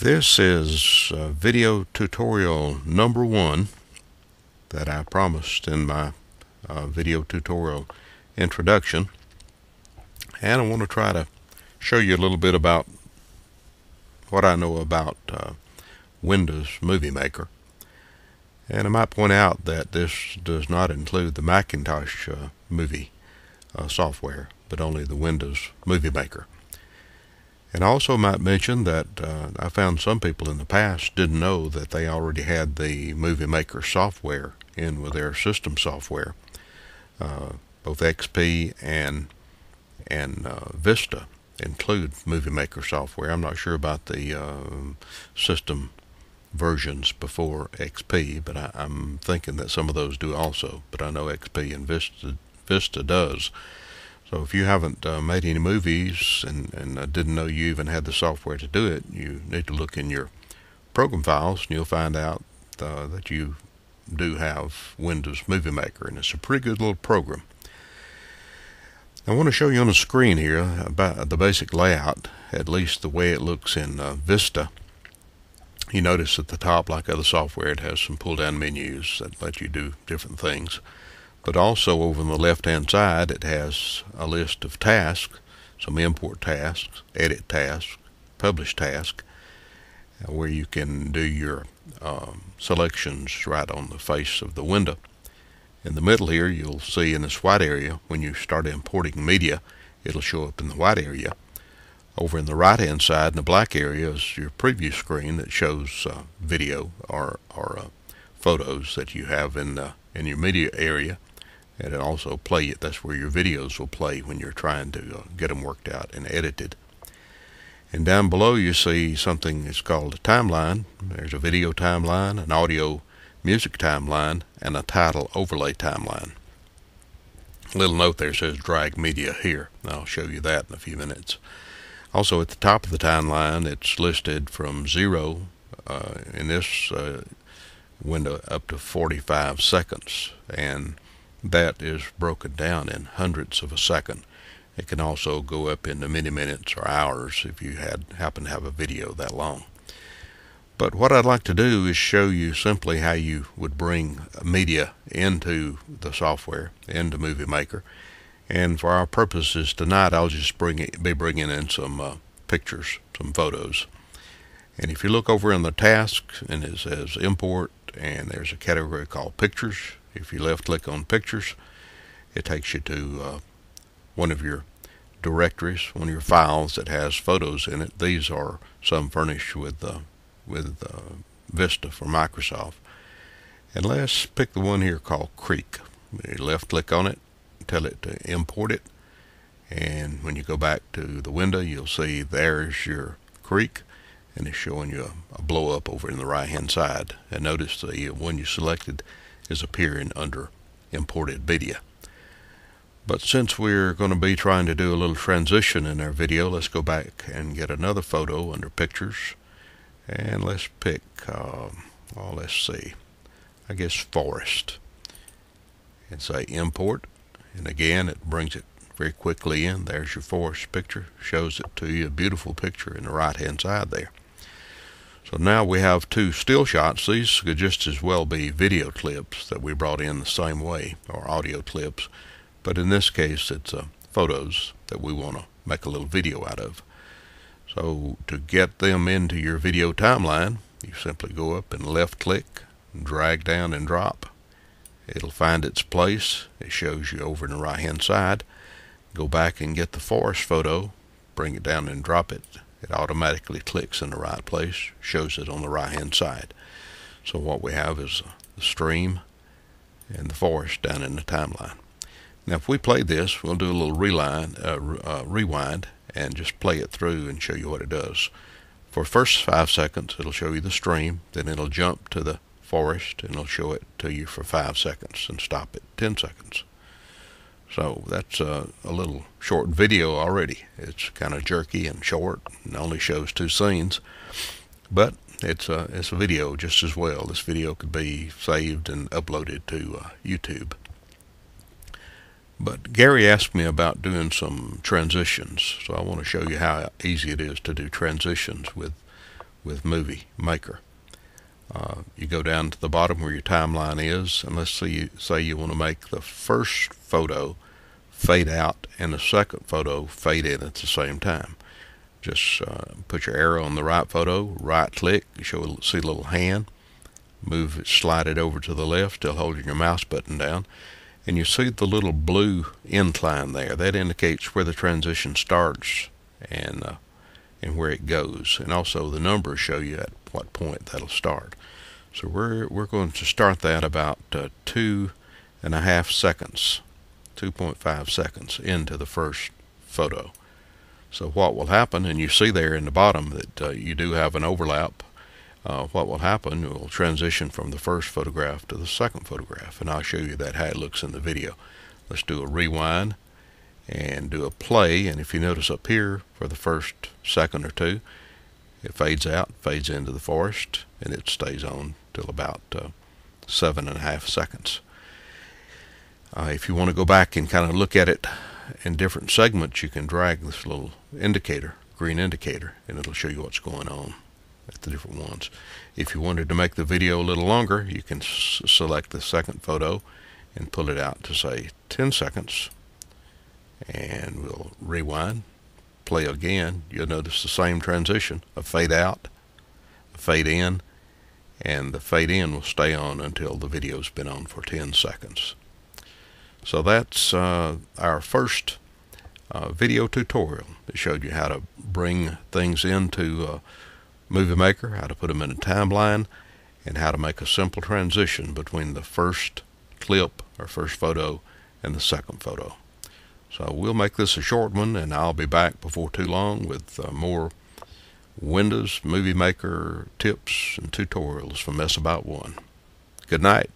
This is uh, video tutorial number one that I promised in my uh, video tutorial introduction. And I want to try to show you a little bit about what I know about uh, Windows Movie Maker. And I might point out that this does not include the Macintosh uh, movie uh, software but only the Windows Movie Maker and also might mention that uh, I found some people in the past didn't know that they already had the Movie Maker software in with their system software. Uh, both XP and and uh, Vista include Movie Maker software. I'm not sure about the uh, system versions before XP, but I, am thinking that some of those do also. But I know XP and Vista Vista does. So if you haven't uh, made any movies and, and uh, didn't know you even had the software to do it, you need to look in your program files and you'll find out uh, that you do have Windows Movie Maker and it's a pretty good little program. I want to show you on the screen here about the basic layout, at least the way it looks in uh, Vista. You notice at the top, like other software, it has some pull-down menus that let you do different things. But also over on the left-hand side, it has a list of tasks, some import tasks, edit tasks, publish tasks, uh, where you can do your um, selections right on the face of the window. In the middle here, you'll see in this white area, when you start importing media, it'll show up in the white area. Over in the right-hand side, in the black area, is your preview screen that shows uh, video or, or uh, photos that you have in, uh, in your media area and it also play it. That's where your videos will play when you're trying to uh, get them worked out and edited. And down below you see something that's called a timeline. There's a video timeline, an audio music timeline, and a title overlay timeline. Little note there says drag media here. I'll show you that in a few minutes. Also at the top of the timeline it's listed from zero uh, in this uh, window up to 45 seconds and that is broken down in hundredths of a second. It can also go up into many minutes or hours if you had happen to have a video that long. But what I'd like to do is show you simply how you would bring media into the software, into Movie Maker. And for our purposes tonight, I'll just bring it, be bringing in some uh, pictures, some photos. And if you look over in the task, and it says import, and there's a category called pictures, if you left click on pictures, it takes you to uh, one of your directories, one of your files that has photos in it. These are some furnished with uh, with uh, Vista for Microsoft. And let's pick the one here called Creek. You left click on it, tell it to import it, and when you go back to the window, you'll see there's your creek, and it's showing you a, a blow up over in the right hand side. And notice the one you selected is appearing under imported media. But since we're going to be trying to do a little transition in our video, let's go back and get another photo under pictures. And let's pick, um, well, let's see, I guess forest. And say import. And again, it brings it very quickly in. There's your forest picture. Shows it to you, a beautiful picture in the right hand side there. So now we have two still shots. These could just as well be video clips that we brought in the same way, or audio clips. But in this case, it's uh, photos that we want to make a little video out of. So to get them into your video timeline, you simply go up and left click, drag down and drop. It'll find its place. It shows you over in the right hand side. Go back and get the forest photo, bring it down and drop it it automatically clicks in the right place, shows it on the right hand side. So what we have is the stream and the forest down in the timeline. Now if we play this, we'll do a little reline, uh, uh, rewind and just play it through and show you what it does. For first five seconds, it'll show you the stream, then it'll jump to the forest and it'll show it to you for five seconds and stop at 10 seconds. So that's a, a little short video already. It's kind of jerky and short and only shows two scenes. But it's a, it's a video just as well. This video could be saved and uploaded to uh, YouTube. But Gary asked me about doing some transitions, so I want to show you how easy it is to do transitions with with Movie Maker. Uh, you go down to the bottom where your timeline is, and let's say you, say you want to make the first photo fade out and the second photo fade in at the same time. Just uh, put your arrow on the right photo, right click, you show see a little hand, move it, slide it over to the left, still holding your mouse button down, and you see the little blue incline there. That indicates where the transition starts and uh, and where it goes, and also the numbers show you at what point that'll start. So we're we're going to start that about uh, two and a half seconds, 2.5 seconds into the first photo. So what will happen, and you see there in the bottom that uh, you do have an overlap. Uh, what will happen, will transition from the first photograph to the second photograph, and I'll show you that how it looks in the video. Let's do a rewind and do a play, and if you notice up here for the first second or two, it fades out, fades into the forest, and it stays on till about uh, seven and a half seconds. Uh, if you want to go back and kind of look at it in different segments, you can drag this little indicator, green indicator, and it'll show you what's going on at the different ones. If you wanted to make the video a little longer, you can select the second photo and pull it out to say 10 seconds. And we'll rewind, play again. You'll notice the same transition, a fade out, a fade in, and the fade in will stay on until the video's been on for 10 seconds. So that's uh, our first uh, video tutorial that showed you how to bring things into uh, Movie Maker, how to put them in a timeline, and how to make a simple transition between the first clip or first photo and the second photo. So we'll make this a short one, and I'll be back before too long with uh, more Windows Movie Maker tips and tutorials from Messabout One. Good night.